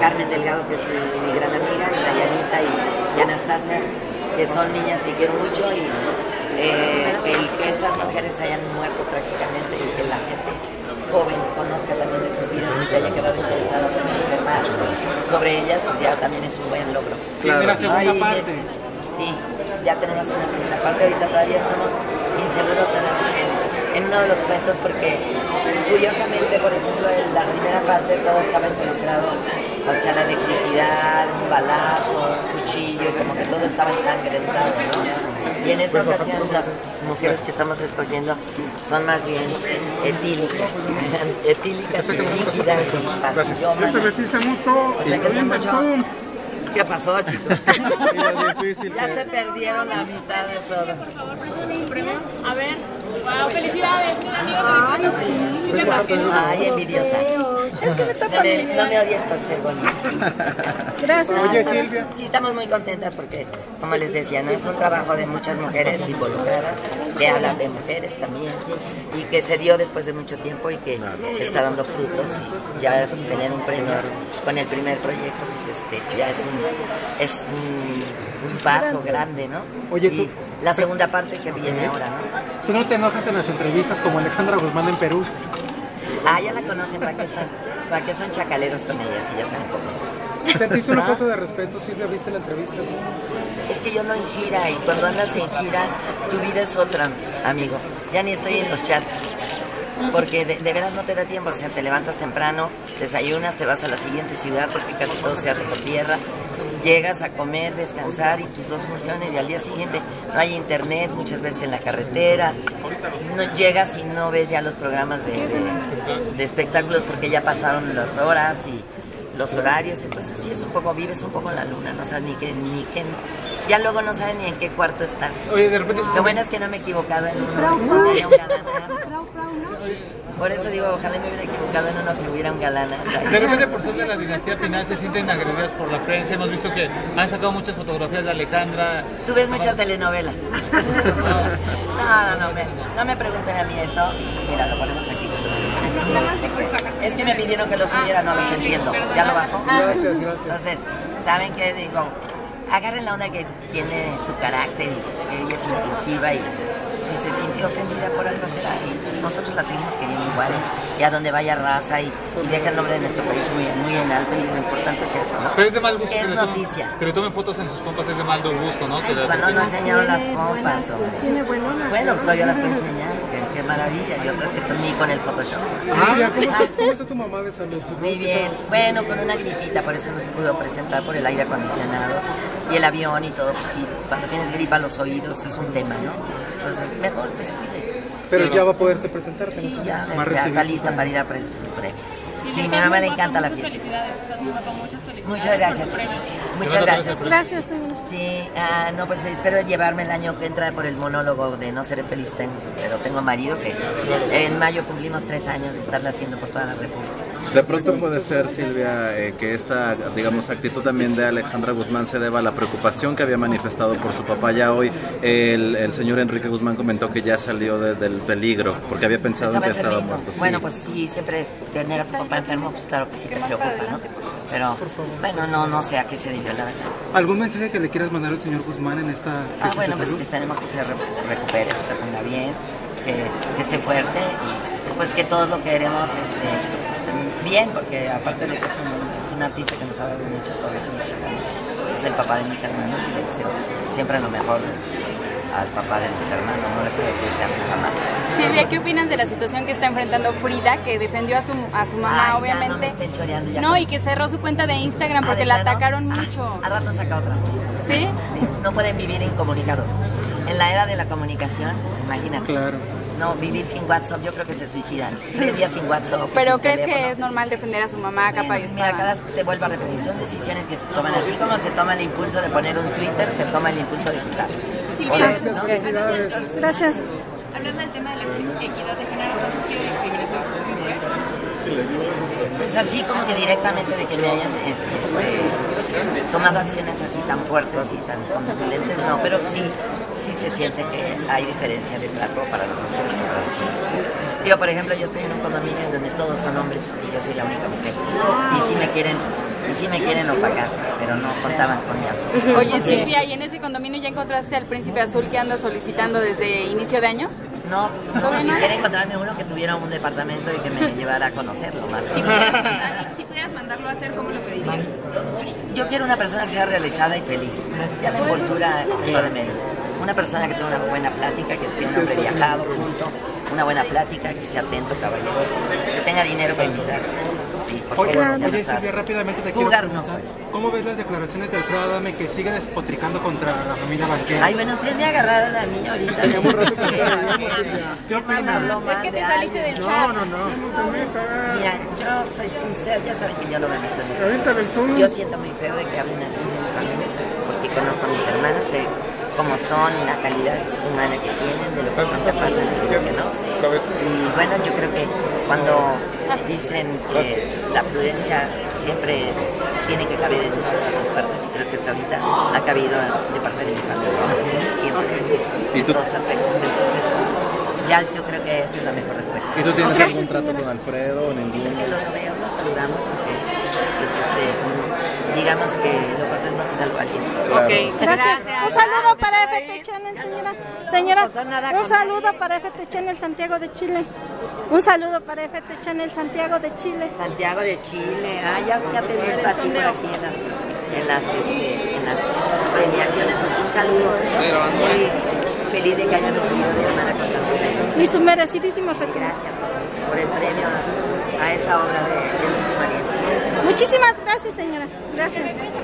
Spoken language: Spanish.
Carmen Delgado, que es mi, gran amiga, y Dayanita y, y, Anastasia, que son niñas que quiero mucho y eh, el que estas mujeres hayan muerto prácticamente y que la gente joven conozca también de sus vidas y se haya quedado interesada en conocer más sobre ellas, pues ya también es un buen logro. Claro. la segunda parte. Sí, ya tenemos una segunda parte, ahorita todavía estamos inseguros en, en, en uno de los cuentos porque curiosamente, por ejemplo, en la primera parte todo estaba involucrado, o sea, la electricidad, un balazo, un cuchillo, como que todo estaba ensangrentado, ¿no? Y en esta ocasión las mujeres que estamos escogiendo son más bien etílicas, etílicas y líquidas y pastillomas. te metiste mucho, O sea que está mucho... ¿Qué pasó, chicos? ya se perdieron la mitad de todo. Por favor, premio. A ver. Wow, felicidades, mira, amigos. Sí, te más que no. Ay, envidiosa. Es que me No me, no me odies por ser bonita. Gracias. Oye, Silvia. Sí, estamos muy contentas porque, como les decía, ¿no? es un trabajo de muchas mujeres involucradas, que hablan de mujeres también, y que se dio después de mucho tiempo y que está dando frutos. Y ya tener un premio con el primer proyecto, pues este, ya es un, es un, un paso grande, ¿no? Oye, Y tú- la segunda parte que viene ahora, ¿no? Tú no te enojas en las entrevistas como Alejandra Guzmán en Perú. Ah, ya la conocen, ¿para qué son, para qué son chacaleros con ellas? Y ya saben cómo es. ¿Sentiste una Ah. foto de respeto, Silvia? ¿Viste la entrevista? Es que yo no en gira y cuando andas en gira, tu vida es otra, amigo. Ya ni estoy en los chats. Porque de, de veras no te da tiempo, o sea, te levantas temprano, desayunas, te vas a la siguiente ciudad porque casi todo se hace por tierra, llegas a comer, descansar y tus dos funciones y al día siguiente no hay internet, muchas veces en la carretera, no llegas y no ves ya los programas de, de- espectáculos porque ya pasaron las horas y los horarios, entonces sí es un poco, vives un poco en la luna, no sabes ni qué, ni qué, ya luego no sabes ni en qué cuarto estás. Oye, de repente Lo bueno es que no me he equivocado en uno que tenía un galanazo. Por eso digo, ojalá me hubiera equivocado en uno que hubiera un galanazo. De repente por ser de la dinastía Pinal se sienten agredidas por la prensa. Hemos visto que han sacado muchas fotografías de Alejandra. Tú ves muchas telenovelas. No, no, no, me, no me pregunten a mí eso. Mira, lo ponemos aquí. Es que me pidieron que lo subiera, no los entiendo. ¿Ya lo bajo? Gracias, gracias. Entonces, ¿saben qué digo? Agarren la onda que tiene su carácter y pues, que ella es impulsiva y si se sintió ofendida por algo será y nosotros la seguimos queriendo igual y a donde vaya raza y, y deja el nombre de nuestro país muy, muy en alto y lo importante es eso, ¿no? Pero es de mal gusto Es que, noticia. que le tomen fotos en sus pompas, es de mal gusto, ¿no? Cuando no ha enseñado las pompas, hombre. Bueno, pues yo las puedo enseñar, qué, maravilla. Y otras que ni con el Photoshop. Silvia, ¿cómo está, cómo está tu mamá de salud? Muy bien. Bueno, con una gripita, por eso no se pudo presentar por el aire acondicionado y el avión y todo. Pues sí, cuando tienes gripa los oídos es un tema, ¿no? Entonces, mejor que se cuide. Pero Sí. ya va a poderse presentar. Sí, ya, ya está lista para ir a presentar su premio. Sí, estás mi mamá muy le guapa, encanta la fiesta. felicidades, estás muy guapa, muchas felicidades. Muchas gracias. Muchas gracias. Gracias. Sí, ah, no, pues espero llevarme el año que entra por el monólogo de No Seré Feliz, tengo, pero tengo marido que en mayo cumplimos tres años de estarla haciendo por toda la República. De pronto puede ser, Silvia, eh, que esta, digamos, actitud también de Alejandra Guzmán se deba a la preocupación que había manifestado por su papá. Ya hoy el, el señor Enrique Guzmán comentó que ya salió de- del peligro, porque había pensado en Estaba que estaba muerto. sí. Bueno, pues sí, siempre tener a tu papá enfermo, pues claro que sí te preocupa, ¿no? Pero, bueno, no, no sé a qué se debió, la verdad. ¿Algún mensaje que le quieras mandar al señor Guzmán en esta Ah, bueno, pues salud? que esperemos que se re- recupere, que se ponga bien, que, que esté fuerte y pues que todos lo queremos este, bien, porque aparte de que es un, es un artista que nos ha dado mucho todo es el papá de mis hermanos y le deseo siempre lo mejor al papá de mis hermanos, no le pido que sea mi mamá. Silvia, ¿qué opinas de la situación que está enfrentando Frida, que defendió a su, a su mamá, Ay, ya, obviamente? no me ya No, y que cerró su cuenta de Instagram porque ¿de la atacaron Ah, mucho. al rato saca otra. ¿Sí? Sí, no pueden vivir incomunicados. En la era de la comunicación, imagínate. Claro. No, vivir sin WhatsApp, yo creo que se suicidan. Tres días sin WhatsApp. Pero sin ¿crees teléfono. que es normal defender a su mamá, capa y mira, cada te vuelvo a repetir, son decisiones que se toman así como se toma el impulso de poner un Twitter, se toma el impulso de quitar. Gracias. Gracias. Hablando del tema de la equidad de género, ¿tú has sufrido discriminación por ser mujer? Pues así como que directamente de que me hayan eh, eh, tomado acciones así tan fuertes y tan contundentes, no, pero sí, sí se siente que hay diferencia de trato para las mujeres que para los hombres. Digo, por ejemplo, yo estoy en un condominio en donde todos son hombres y yo soy la única mujer. Y si me quieren y sí me quieren opacar, pero no contaban con mi astucia. Oye, Silvia, ¿y en ese condominio ya encontraste al príncipe azul que anda solicitando desde inicio de año? No, quisiera encontrarme uno que tuviera un departamento y que me llevara a conocerlo más. Si pudieras, mandar- si pudieras mandarlo a hacer, ¿cómo lo pedirías? Yo quiero una persona que sea realizada y feliz. Ya la envoltura es lo de menos. Una persona que tenga una buena plática, que sea un hombre viajado, culto, una buena plática, que sea atento, caballeroso, que tenga dinero para invitar. Sí, Oye, ya no oye Silvia, rápidamente te quiero Jugar no preguntar. ¿Cómo ves las declaraciones de Alfredo Adame que sigue despotricando contra la familia banquera? Ay, bueno, ustedes me agarraron a mí ahorita. Teníamos rato que no te veíamos, Silvia. ¿Qué opinas? Es que te saliste del chat. No, no, no. Mira, yo soy ustedes ya saben que yo no me meto en zoom. Yo siento muy feo de que hablen así de mi familia, porque conozco a mis hermanas, sé cómo son, la calidad humana que tienen, de lo que son capaces y lo que no. Y bueno, yo creo que cuando dicen que la prudencia siempre es- tiene que caber en las dos partes, y creo que hasta ahorita ha cabido de parte de mi familia, siempre, ¿Y en tú? todos aspectos. Entonces, ya yo creo que esa es la mejor respuesta. ¿Y tú tienes algún trato con Alfredo o Sí, porque lo veo, nos saludamos porque, pues, este, digamos que lo cortés no tiene algo valiente. Gracias. Un saludo para FT Channel, señora. Señora, un saludo para FT Channel Santiago de Chile. Un saludo para FT Channel Santiago de Chile. Santiago de Chile, ah, ya, ya te he visto a ti por aquí en las, en las, este, en las premiaciones, pues un saludo. Muy feliz de que hayan recibido mi hermana con tanto. Y su merecidísimo reconocimiento. Gracias por, el premio a esa obra de, de. Muchísimas gracias, señora. Gracias.